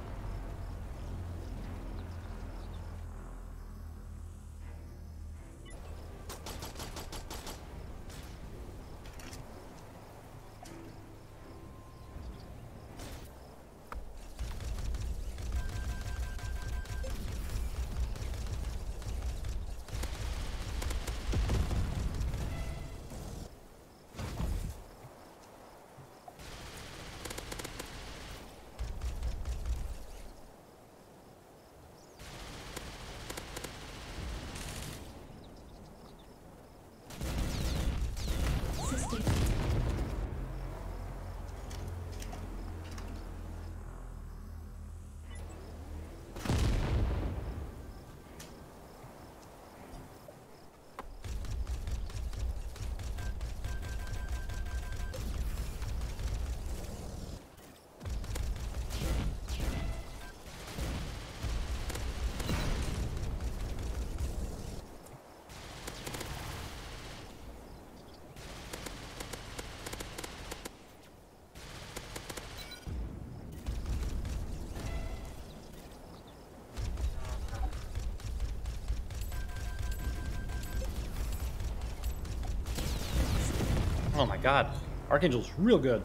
Oh my god. Archangel's real good.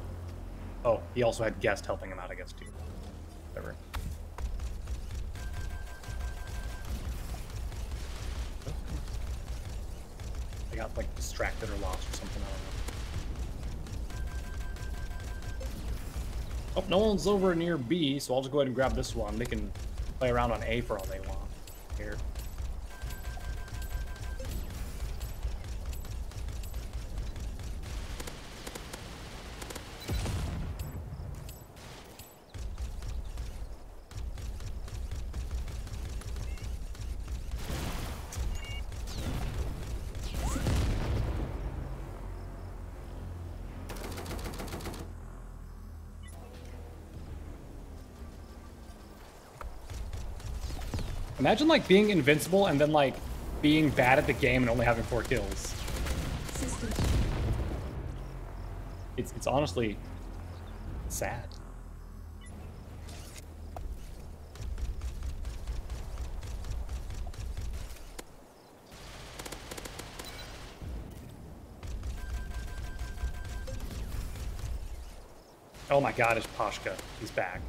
Oh, he also had guest helping him out, I guess, too. Whatever. I got like distracted or lost or something, I don't know. Oh, no one's over near B, so I'll just go ahead and grab this one. They can play around on A for all they Imagine like being invincible and then like being bad at the game and only having four kills. It's it's honestly sad. Oh my god, it's Pashka. He's back.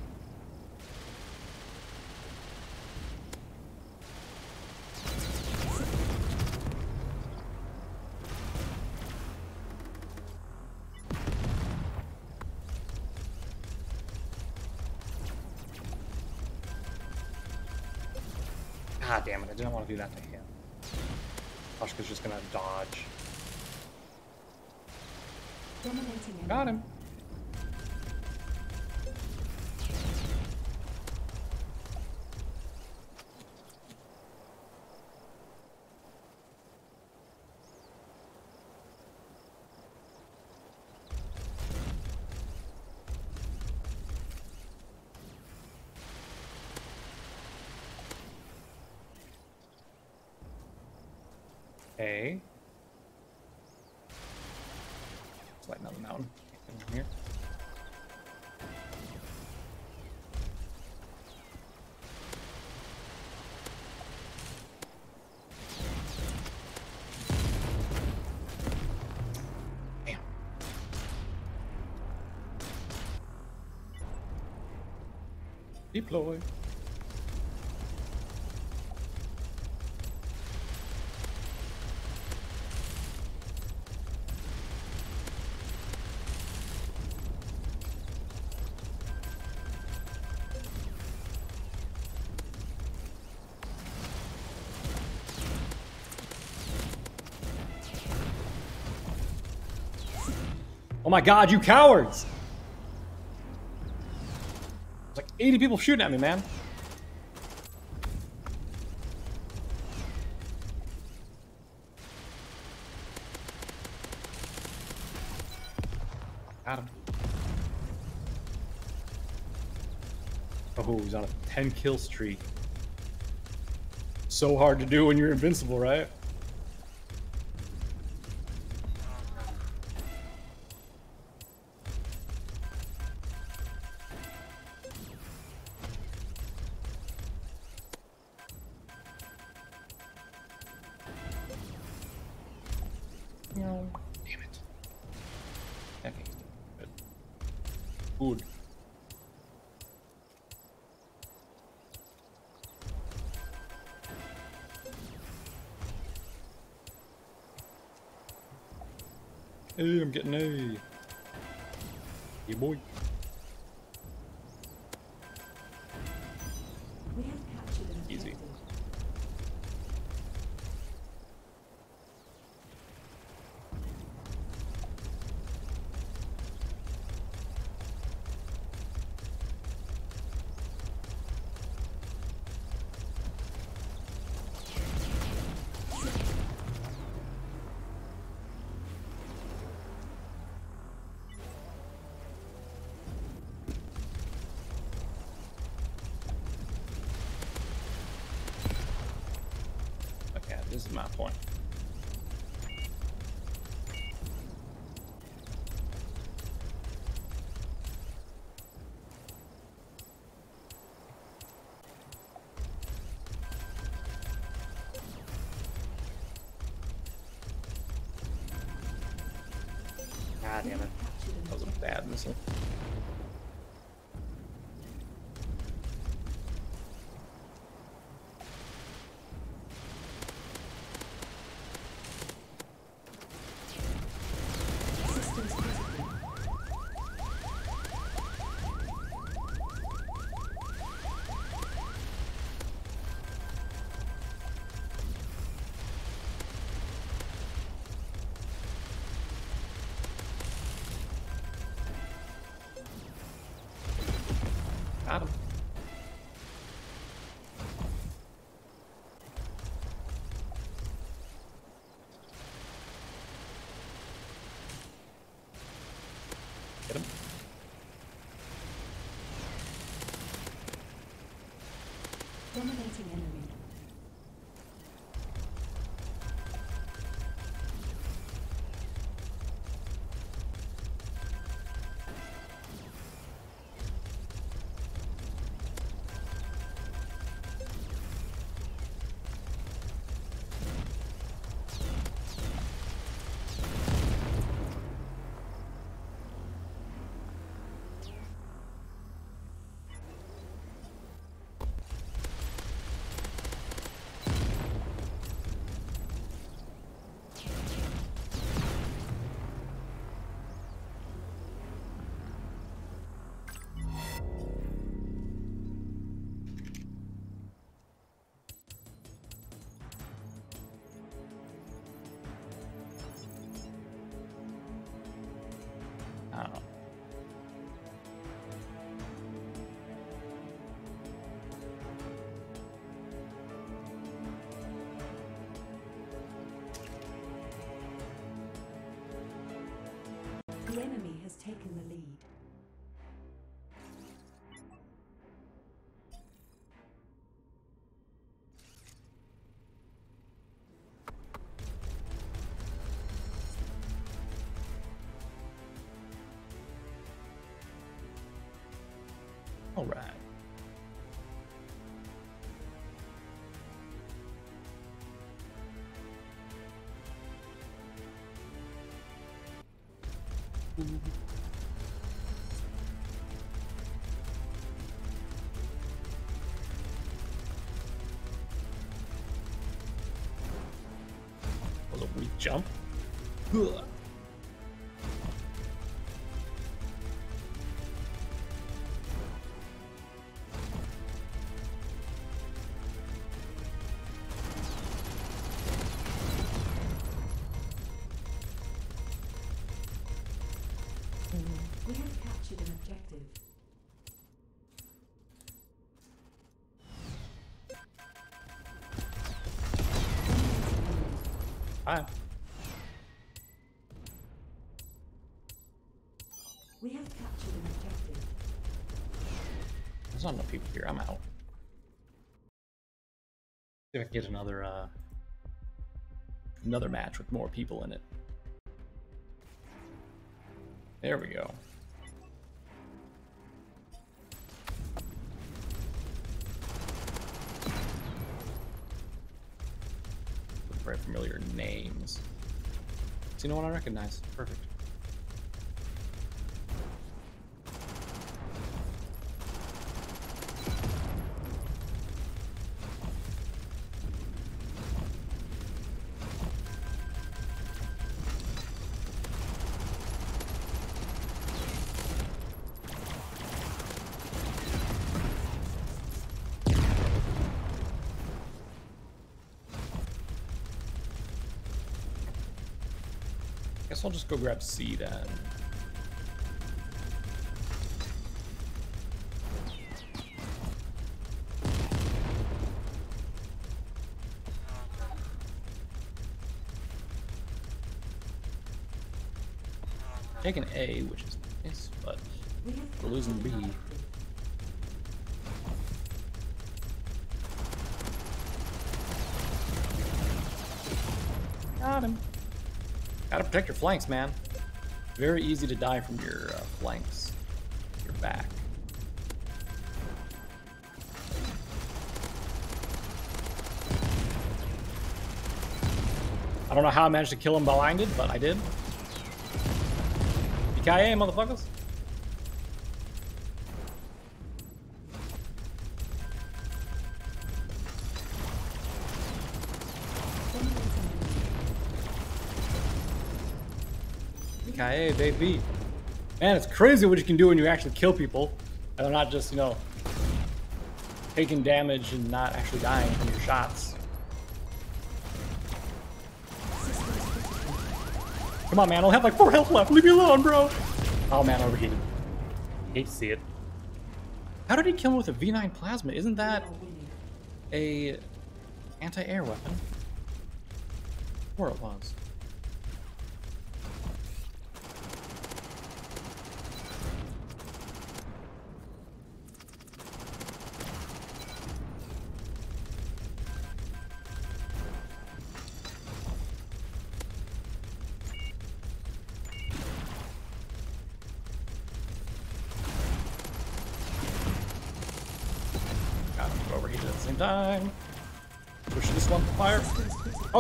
God damn it, I didn't want to do that to him. Pashka's just gonna dodge. Got him. Okay. Let's lighten up the mountain. In here. Damn. Deploy. Oh my god, you cowards! There's like 80 people shooting at me, man. Got him. Oh, he's on a 10 kill streak. So hard to do when you're invincible, right? Getting A. is my point. God damn it. Dominating enemy. I taken the lead. All right. Jump. Ugh. Here. I'm out. See if I can get another uh another match with more people in it. There we go. Very familiar names. See no one I recognize. Perfect. Guess I'll just go grab C then. Taking A, which is nice, but We're losing B. objective. got him. Gotta protect your flanks, man. Very easy to die from your uh, flanks, your back. I don't know how I managed to kill him blinded, but I did. KIA, motherfuckers. KIA, baby. Man, it's crazy what you can do when you actually kill people. And they're not just, you know, taking damage and not actually dying from your shots. Come on, man. I will have like four health left. Leave me alone, bro. Oh, man. Overheated. Hate to see it. How did he kill him with a V9 plasma? Isn't that a anti-air weapon? Or it was.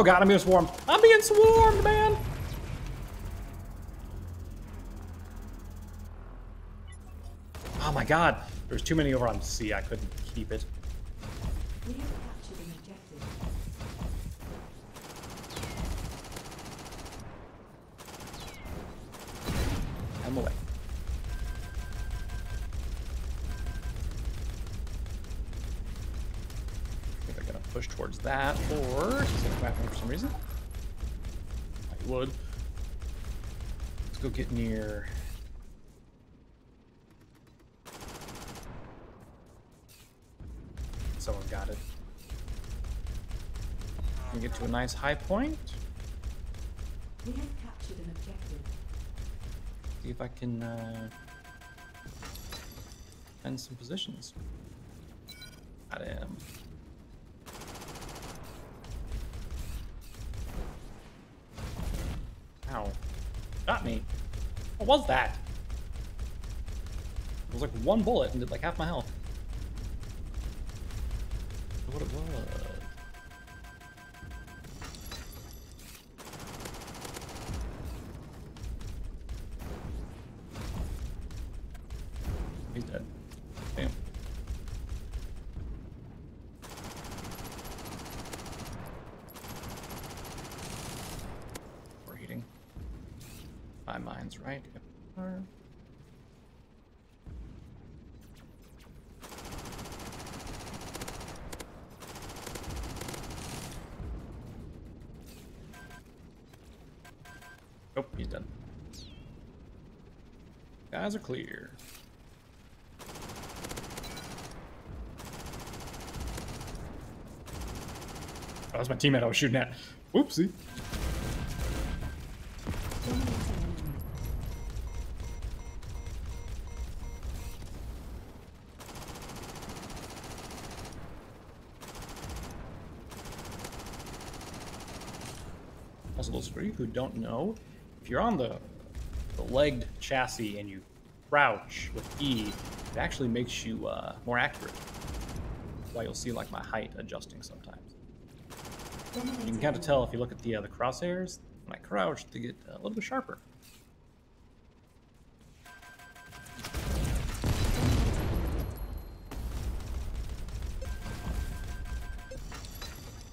Oh god, I'm being swarmed. I'm being swarmed, man! Oh my god. There's too many over on C. I couldn't keep it. We have captured an objective. I'm away. I think I'm gonna push towards that, or he's gonna come after me for some reason. I would. Let's go get near. Someone got it. Can get to a nice high point. We have captured an objective. See if I can uh, find some positions. Got him. Ow. Got me. What was that? It was like one bullet and did like half my health. What it was. Guys are clear. Oh, that was my teammate I was shooting at. Whoopsie. Also, those of you who don't know, if you're on the, the legged chassis and you crouch with E, it actually makes you uh, more accurate. That's why you'll see like my height adjusting sometimes. You can kind of tell if you look at the uh, the crosshairs. When I crouch, they get a little bit sharper.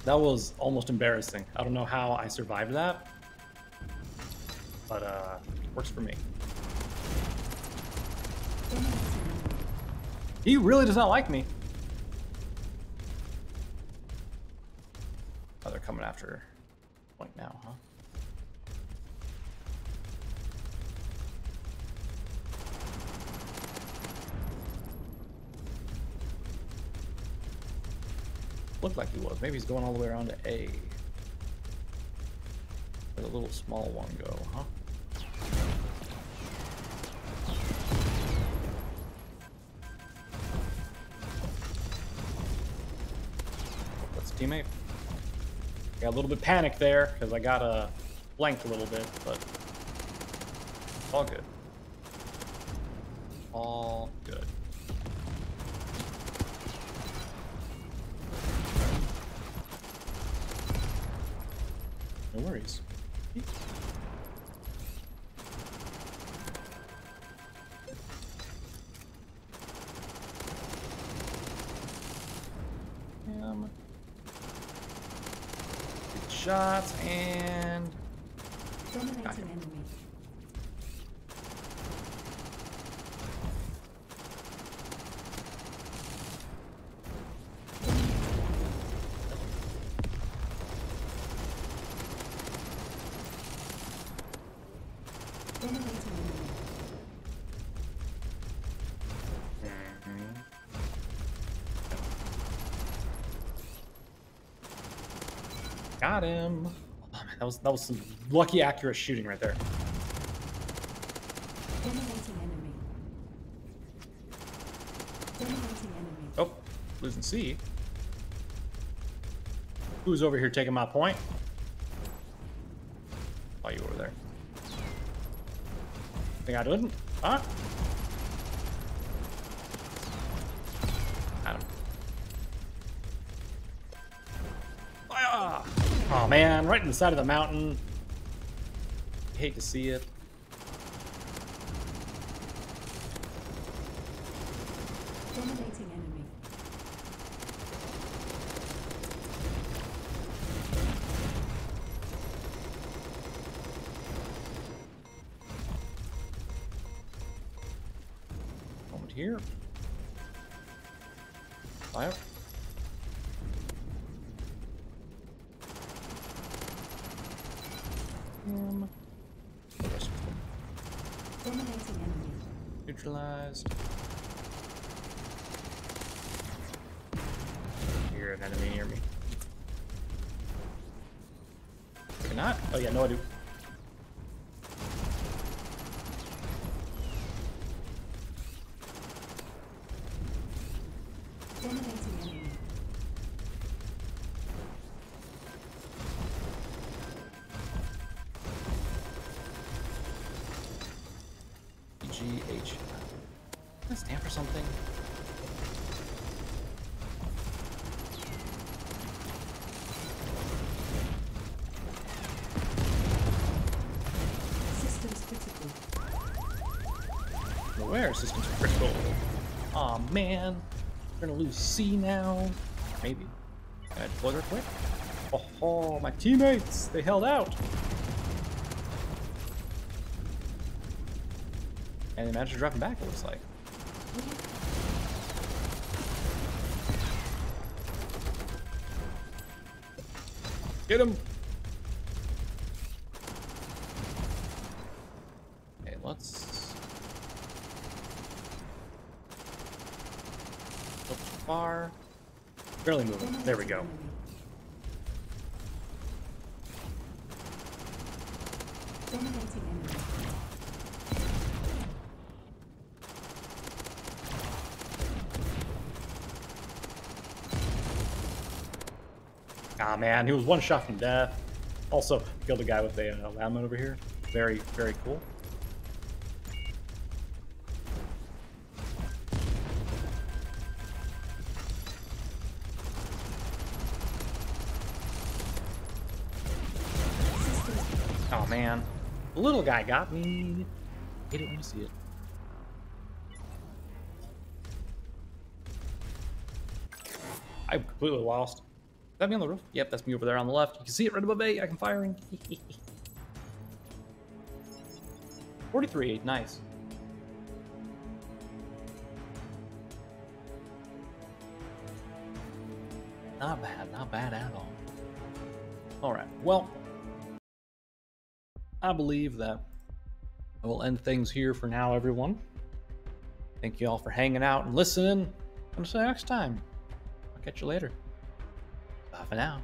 That was almost embarrassing. I don't know how I survived that, but uh, works for me. He really does not like me. Oh, they're coming after point now, huh? Looked like he was. Maybe he's going all the way around to A. Where the little small one go, huh? Teammate. Got a little bit panicked there because I got uh, blanked a little bit, but all good. All good. No worries. shots and Dominating Got him. enemy. Dominating enemy. Got him. Oh, man, that was that was some lucky accurate shooting right there. Dominating enemy. Dominating enemy. Oh, losing C. Who's over here taking my point? Oh, you over there. Think I didn't? Huh? Right in the side of the mountain. Hate to see it. An enemy near me. Maybe not. Oh yeah, no I do. Dominating enemy. G H. Does that stand for something? Systems critical. Where systems are critical? Aw oh, man, C now. Maybe. Can I deploy real quick? Oh, my teammates! They held out. And they managed to drop him back. It looks like. Get him! Okay, let's. Go too far. Barely moving. There we go. Ah man, he was one shot from death. Also, killed a guy with a uh, over here. Very, very cool. Guy got me. Hate it when you see it. I'm completely lost. Is that me on the roof? Yep, that's me over there on the left. You can see it right above me. I can firing. 43, nice. Not bad, not bad at all. All right, well, I believe that I will end things here for now, everyone. Thank you all for hanging out and listening. Until next time, I'll catch you later. Bye for now.